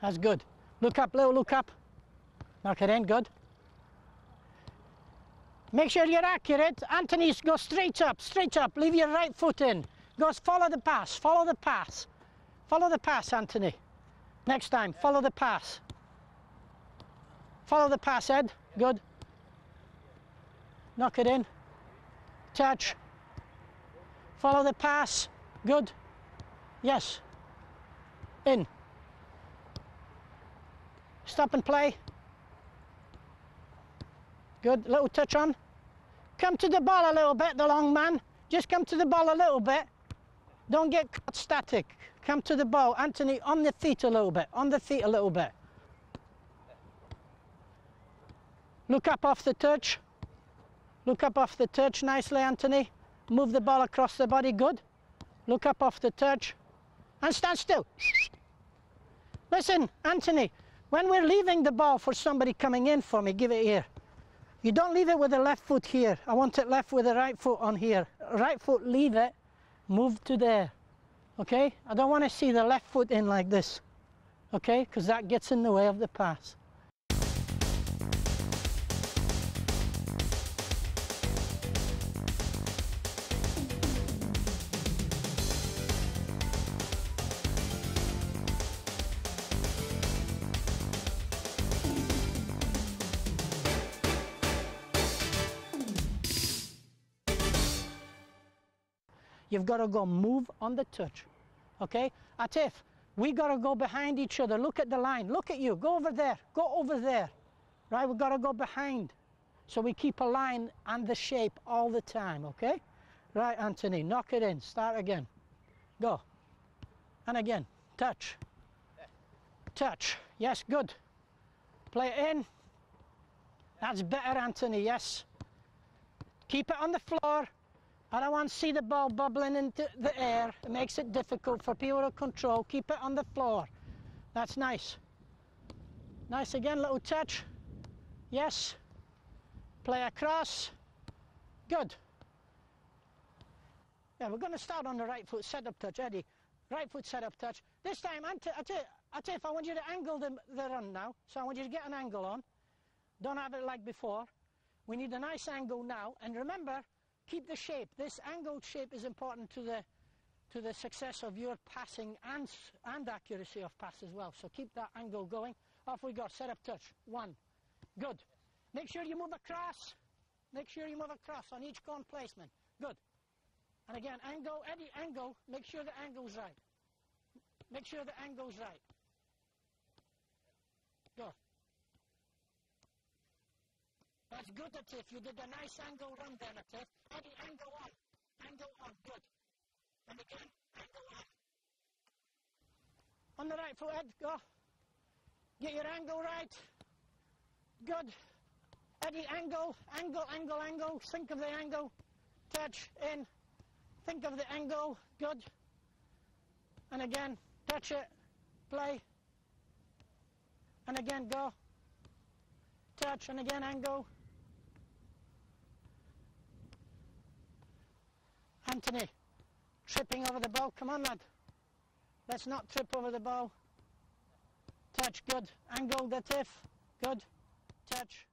That's good. Look up, Lou, look up. Knock it in, good. Make sure you're accurate. Anthony, go straight up, straight up. Leave your right foot in. Go follow the pass, follow the pass. Follow the pass, Anthony. Next time, follow the pass. Follow the pass, Ed. Good. Knock it in. Touch. Follow the pass. Good. Yes. In. Stop and play. Good, little touch on. Come to the ball a little bit, the long man. Just come to the ball a little bit. Don't get caught static. Come to the ball. Anthony, on the feet a little bit, on the feet a little bit. Look up off the touch. Look up off the touch nicely, Anthony. Move the ball across the body, good. Look up off the touch. And stand still. Listen, Anthony, when we're leaving the ball for somebody coming in for me, give it here. You don't leave it with the left foot here. I want it left with the right foot on here. Right foot, leave it, move to there. Okay? I don't want to see the left foot in like this. Okay? Because that gets in the way of the pass. You've got to go move on the touch. Okay? Atif, we got to go behind each other. Look at the line. Look at you. Go over there. Go over there. Right? We've got to go behind. So we keep a line and the shape all the time. Okay? Right, Anthony. Knock it in. Start again. Go. And again. Touch. Touch. Yes, good. Play it in. That's better, Anthony. Yes. Keep it on the floor. I don't want to see the ball bubbling into the air. It makes it difficult for people to control. Keep it on the floor. That's nice. Nice again, little touch. Yes. Play across. Good. Yeah, we're going to start on the right foot setup touch, Eddie. Right foot setup touch. This time, I tell, I want you to angle the, the run now, so I want you to get an angle on. Don't have it like before. We need a nice angle now. And remember, keep the shape. This angled shape is important to the to the success of your passing and and accuracy of pass as well. So keep that angle going. Off we go. Set up touch. One. Good. Make sure you move across. Make sure you move across on each cone placement. Good. And again, angle, any angle. Make sure the angle's right. Make sure the angle's right. Go. That's good, Atif. You did a nice angle run there, Atif. Eddie, angle on. Angle on. Good. And again, angle on. On the right foot, Ed. Go. Get your angle right. Good. Eddie, angle, angle, angle, angle. Think of the angle. Touch, in. Think of the angle. Good. And again, touch it. Play. And again, go. Touch, and again, angle. Anthony, tripping over the ball. Come on, lad. Let's not trip over the ball. Touch, good. Angle Atif. Good. Touch.